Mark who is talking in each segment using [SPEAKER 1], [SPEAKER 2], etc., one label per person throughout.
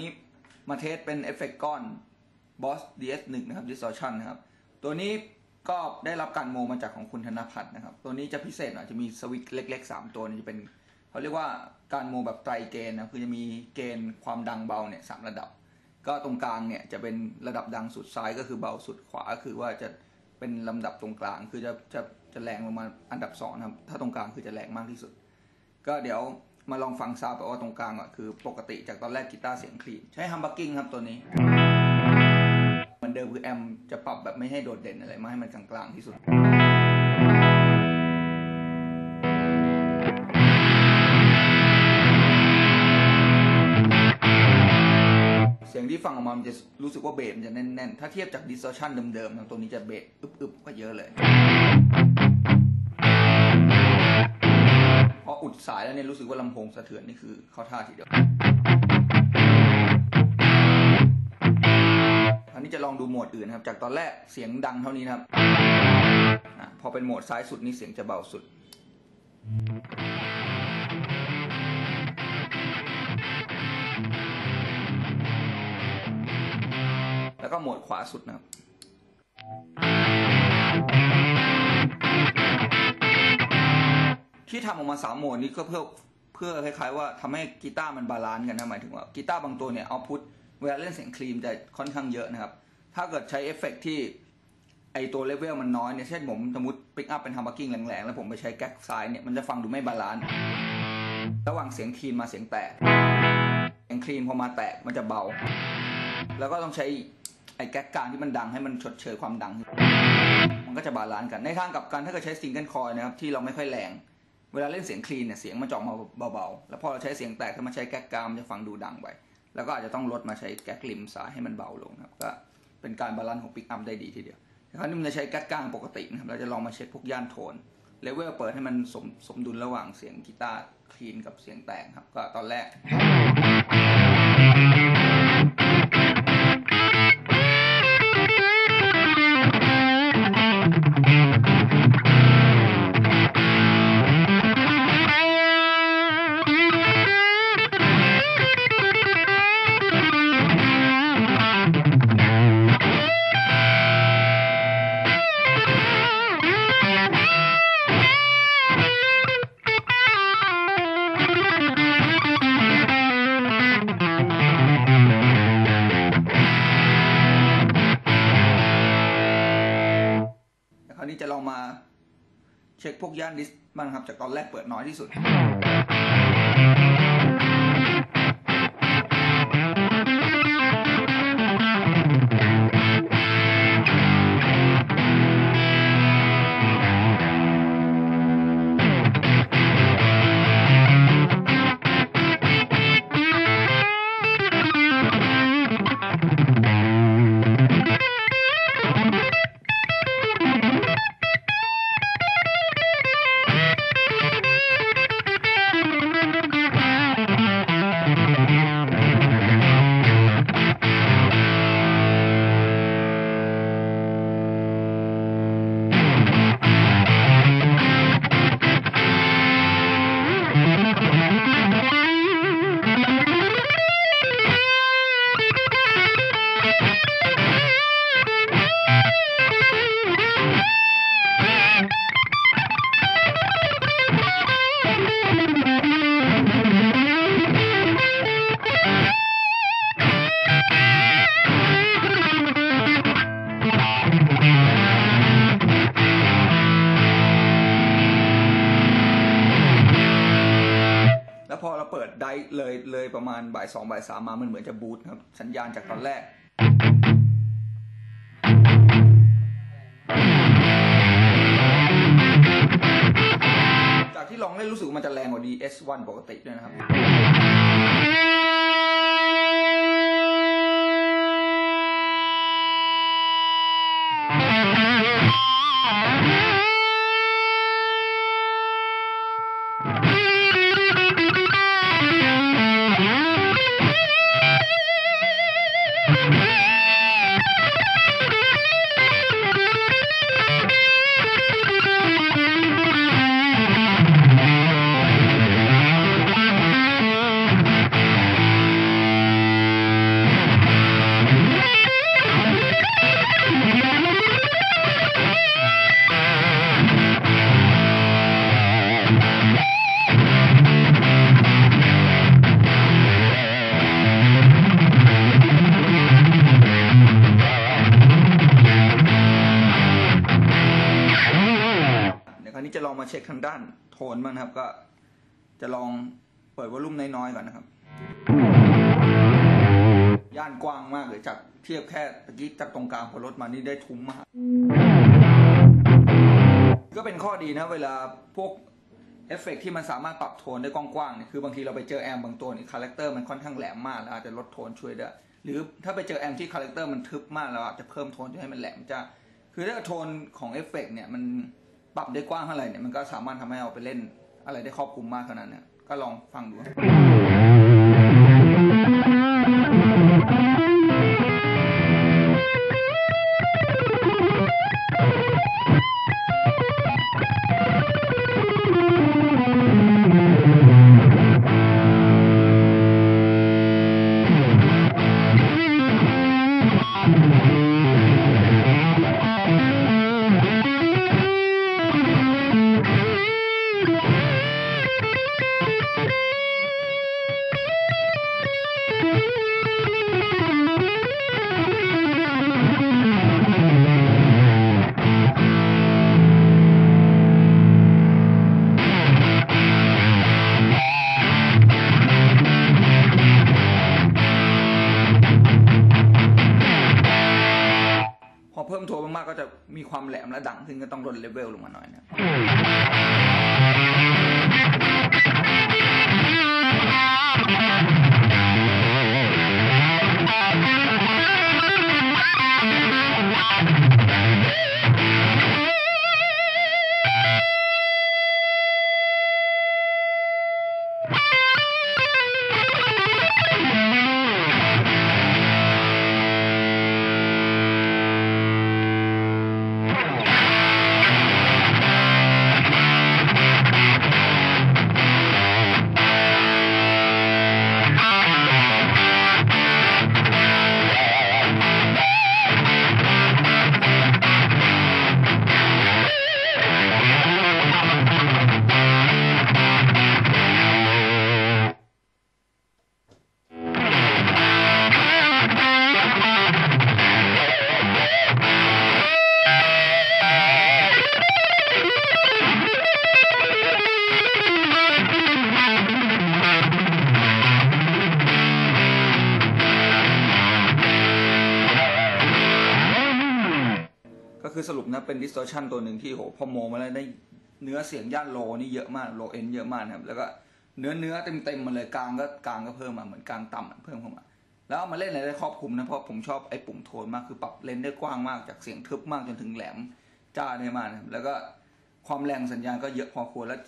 [SPEAKER 1] นี้มา test เป็นเอฟเฟกต์ก้อน Boss DS1 นะครับ Distortion นะครับ ตัวนี้ก็ได้รับการโมมาจากของคุณธนพัฒน์นะครับ ตัวนี้จะพิเศษหน่อยจะมีสวิตช์เล็ก ๆ 3 ตัวนี้จะเป็นเขาเรียกว่าการโมแบบ tri gain นะคือจะมี gain ความดังเบาเนี่ยสามระดับ ก็ตรงกลางเนี่ยจะเป็นระดับดังสุดซ้ายก็คือเบาสุดขวาก็คือว่าจะเป็นลำดับตรงกลาง คือจะจะจะแรงลงมาอันดับสองนะครับถ้าตรงกลางคือจะแรงมากที่สุด ก็เดี๋ยว มาลองฟังซาวแบบว่าตรงกลางก่อนคือปกติจากตอนแรกกีตาร์เสียงคลีนใช้ฮัมบักกิ้งครับตัวนี้เหมือนเดิมคือแอมจะปรับแบบไม่ให้โดดเด่นอะไรมาให้มันกลางๆที่สุดเสียงที่ฟังออกมามันจะรู้สึกว่าเบสมันจะแน่นๆ ถ้าเทียบจาก distortion เดิมๆ ตัวนี้จะเบสอึบๆก็เยอะเลย ออุดสายแล้วเนี่ยรู้สึกว่าลำโพงสะเทือนนี่คือเข้าท่าทีเดียวอันนี้จะลองดูโหมดอื่นครับ จากตอนแรกเสียงดังเท่านี้นะครับอพอเป็นโหมดซ้ายสุดนี่เสียงจะเบาสุดแล้วก็โหมดขวาสุดนะครับ ที่ทำออกมาสามโหมดนี้ก็เพื่อเพื่อคล้ายๆว่าทำให้กีตาร์มัน balance กันนะหมายถึงว่ากีตาร์บางตัวเนี่ย output เวลาเล่นเสียง clean จะค่อนข้างเยอะนะครับ ถ้าเกิดใช้เอฟเฟกต์ที่ไอตัว level มันน้อยเนี่ยเช่นผมสมมติปิกอัพเป็น humbucking แรงๆ แล้วผมไปใช้แก๊กซ้ายเนี่ยมันจะฟังดูไม่ balance ระหว่างเสียง clean มาเสียงแตกเสียง clean พอมาแตกมันจะเบา แล้วก็ต้องใช้ไอแก๊กกลางที่มันดังให้มันชดเชยความดัง มันก็จะ balance กันในทางกลับกันถ้าเกิดใช้ single coil นะครับที่เราไม่ค่อยแรง เวลาเล่นเสียง clean เนี่ยเสียงมันจะออกมาเบาๆ แล้วพอเราใช้เสียงแตกถ้ามาใช้แก๊กกลางจะฟังดูดังไป แล้วก็อาจจะต้องลดมาใช้แก๊กริมซ้ายให้มันเบาลงครับ ก็เป็นการ balance ของปิกอัพได้ดีทีเดียวคราวนี้มันจะใช้แก๊กกลางปกตินะครับ เราจะลองมาเช็คพวกย่าน tone level เปิดให้มันสมสมดุลระหว่างเสียงกีตาร์ clean กับเสียงแตกครับ ก็ตอนแรก เช็คพวกย่านดิสบ้างครับจากตอนแรกเปิดน้อยที่สุด ณบ่ายสองบ่ายสามมามันเหมือนจะบูตครับ สัญญาณจากตอนแรก จากที่ลองเล่นรู้สึกมันจะแรงกว่า DS1 ปกติด้วยนะครับ องมาเช็คทางด้านโทนบ้างนะครับ ก็จะลองเปิด volume น้อยๆก่อนนะครับ ย่านกว้างมากเลยจากเทียบแค่ตะกี้จากตรงกลางพอลดมานี่ได้ทุ้มมาก ก็เป็นข้อดีนะ เวลาพวกเอฟเฟกต์ที่มันสามารถปรับโทนได้กว้างๆเนี่ยคือบางทีเราไปเจอ amp บางตัวนี่ character มันค่อนข้างแหลมมากแล้วอาจจะลดโทนช่วยได้ หรือถ้าไปเจอ amp ที่ character มันทึบมากเราอาจจะเพิ่มโทนให้มันแหลมจะ คือถ้าโทนของเอฟเฟกต์เนี่ยมัน ปรับได้กว้างเท่าไหร่เนี่ยมันก็สามารถทำให้เราไปเล่นอะไรได้ครอบคลุมมากเท่านั้นเนี่ยก็ลองฟังดู มากๆก็จะมีความแหลมและดังขึ้นก็ต้องลดเลเวลลงมาหน่อยนะ คือสรุปนะเป็น distortion ตัวหนึ่งที่โหพอโมมาแล้วได้เนื้อเสียงย่าน low นี่เยอะมาก low end เยอะมากนะครับ แล้วก็เนื้อเนื้อเต็มเต็มๆมาเลยกลางก็กลางก็เพิ่มมาเหมือนกลางต่ำเพิ่มเข้ามา แล้วเอามาเล่นอะไรได้ครอบคลุมนะเพราะผมชอบไอ้ปุ่มโทนมากคือปรับ range ได้กว้างมากจากเสียงทึบมากจนถึงแหลมจ้าได้มากนะครับแล้วก็ความแรงสัญญาณก็เยอะพอควรและ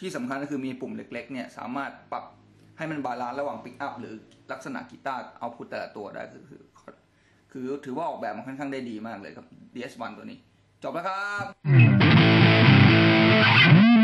[SPEAKER 1] ที่สำคัญก็คือมีปุ่มเล็กๆเนี่ยสามารถปรับให้มัน balance ระหว่างปิกอัพหรือลักษณะกีตาร์ output แต่ละตัวได้คือคือคือถือว่าออกแบบมันค่อนข้างได้ดีมากเลยครับ DS1 ตัวนี้ จบแล้วครับ